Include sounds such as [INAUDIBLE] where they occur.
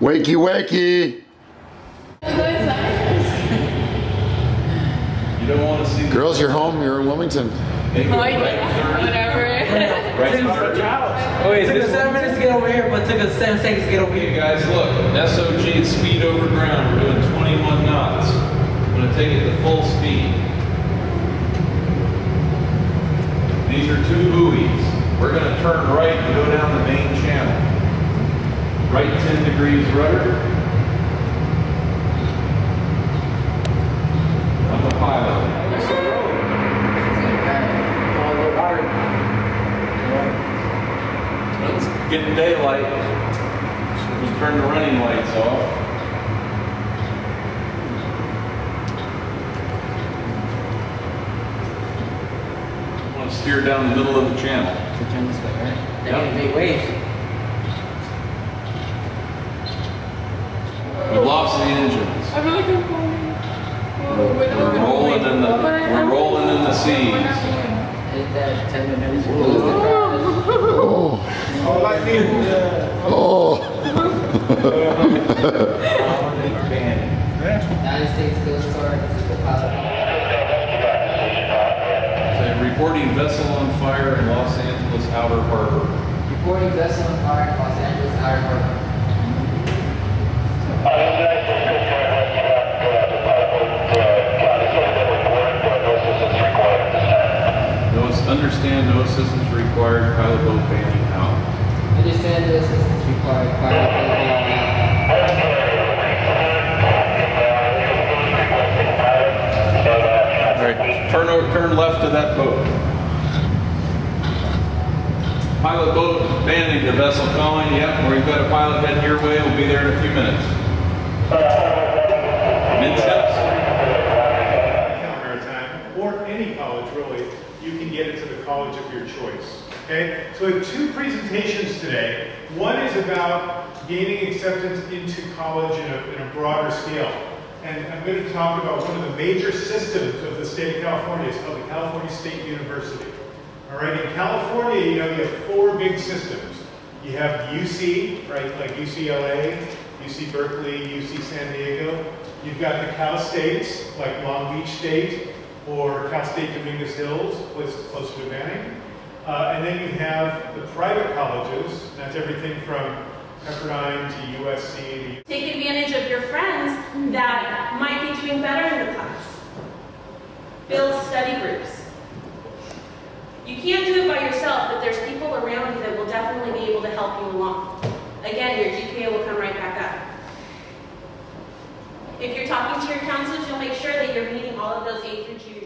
Wakey, wakey. You don't want to see. Girls, you're home. You're in Wilmington. Oh, yeah, whatever. [LAUGHS] Right thirty. Oh, wait, took us seven minutes to get over here, but took us seven seconds to get over Okay, here. guys, look. SOG is speed over ground. We're doing 21 knots. I'm going to take it to full speed. These are two buoys. We're going to turn right and go down the main channel. Right 10 degrees rudder. I'm the pilot. Let's get daylight. We'll turn the running lights off. I want to steer down the middle of the channel. Turn this way, right? They're Yep. make waves. Engines. I'm really good for We're rolling in the we're rolling in the seas. Is that ten minutes? Lose the crowd. Oh. Oh. oh. [LAUGHS] United States Coast Guard, this is the pilot. Say, Reporting vessel on fire in Los Angeles Outer Harbor. Reporting vessel on fire in Los Angeles Outer Harbor. Understand no assistance required. Pilot boat banding out. Understand the assistance required. Pilot boat being out. All right, turn over, turn left to that boat. Pilot boat banding the vessel calling. Yep, where you've got a pilot heading your way. We'll be there in a few minutes. Midships. Cal Maritime, or any college really, you can get into the college of your choice. Okay? So we have two presentations today. One is about gaining acceptance into college in a, in a broader scale. And I'm going to talk about one of the major systems of the state of California. It's called the California State University. All right, in California, you know, you have four big systems. You have UC, right, like UCLA, UC Berkeley, UC San Diego. You've got the Cal States, like Long Beach State, or Cal State Dominguez Hills, places closer to Banning. Uh, and then you have the private colleges, and that's everything from Pepperdine to USC Take advantage of your friends that might be doing better in the class. Build study groups. You can't do it by yourself, but there's people around you that will definitely be able to help you along. Again, your GPA will come right. If you're talking to your counselors, you'll make sure that you're meeting all of those A through G